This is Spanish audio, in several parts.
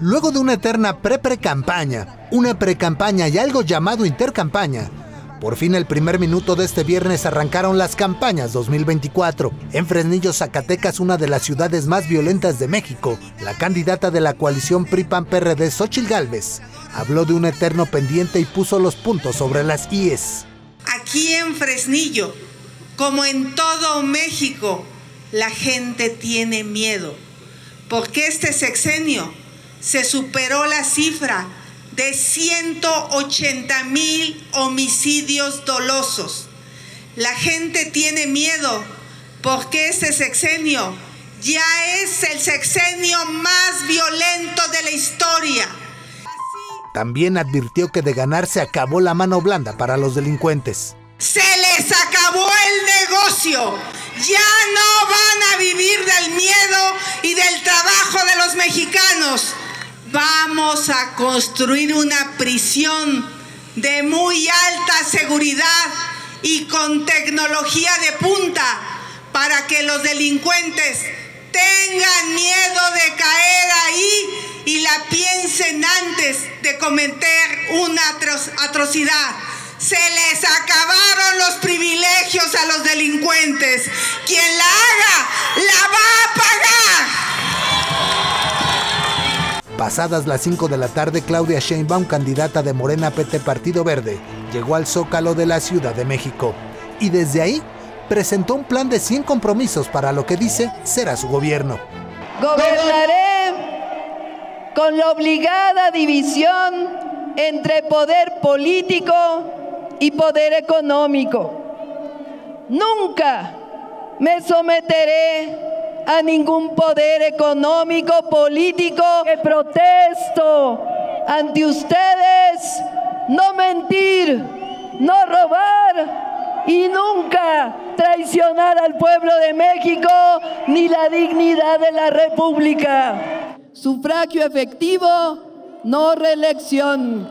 Luego de una eterna pre-pre-campaña, una pre-campaña y algo llamado intercampaña, por fin el primer minuto de este viernes arrancaron las campañas 2024. En Fresnillo, Zacatecas, una de las ciudades más violentas de México, la candidata de la coalición PRI-PAN-PRD, Xochil Gálvez, habló de un eterno pendiente y puso los puntos sobre las IES. Aquí en Fresnillo, como en todo México, la gente tiene miedo, porque este sexenio se superó la cifra de 180 mil homicidios dolosos. La gente tiene miedo porque este sexenio ya es el sexenio más violento de la historia. También advirtió que de ganar se acabó la mano blanda para los delincuentes. Se les acabó el negocio. Ya no van a vivir del miedo y del trabajo de los mexicanos. Vamos a construir una prisión de muy alta seguridad y con tecnología de punta para que los delincuentes tengan miedo de caer ahí y la piensen antes de cometer una atrocidad. Se les acabaron los privilegios a los delincuentes. Quien la Pasadas las 5 de la tarde, Claudia Sheinbaum, candidata de Morena PT Partido Verde, llegó al Zócalo de la Ciudad de México y desde ahí presentó un plan de 100 compromisos para lo que dice será su gobierno. Gobernaré con la obligada división entre poder político y poder económico. Nunca me someteré a ningún poder económico, político, que protesto ante ustedes no mentir, no robar y nunca traicionar al pueblo de México ni la dignidad de la República. Sufragio efectivo, no reelección.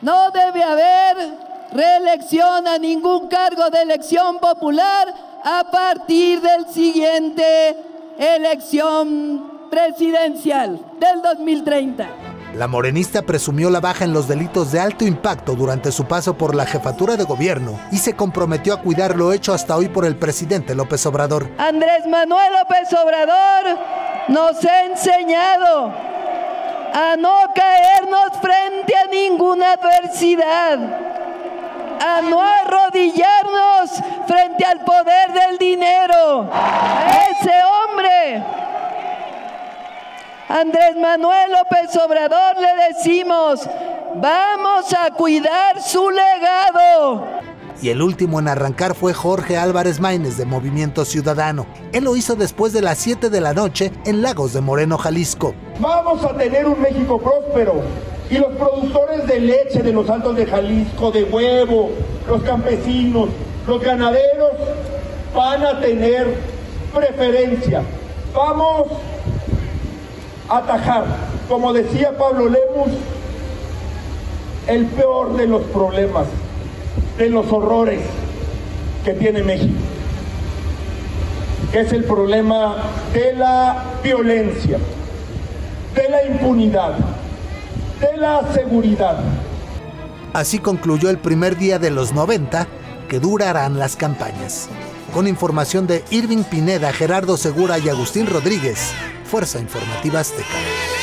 No debe haber reelección a ningún cargo de elección popular a partir del siguiente elección presidencial del 2030. La morenista presumió la baja en los delitos de alto impacto durante su paso por la jefatura de gobierno y se comprometió a cuidar lo hecho hasta hoy por el presidente López Obrador. Andrés Manuel López Obrador nos ha enseñado a no caernos frente a ninguna adversidad a no arrodillarnos frente al poder del dinero. ese hombre, Andrés Manuel López Obrador, le decimos, vamos a cuidar su legado. Y el último en arrancar fue Jorge Álvarez Maínez de Movimiento Ciudadano. Él lo hizo después de las 7 de la noche en Lagos de Moreno, Jalisco. Vamos a tener un México próspero y los productores de leche de los altos de Jalisco, de huevo, los campesinos, los ganaderos, van a tener preferencia. Vamos a atajar, como decía Pablo Lemus, el peor de los problemas, de los horrores que tiene México, que es el problema de la violencia, de la impunidad de la seguridad. Así concluyó el primer día de los 90 que durarán las campañas. Con información de Irving Pineda, Gerardo Segura y Agustín Rodríguez, Fuerza Informativa Azteca.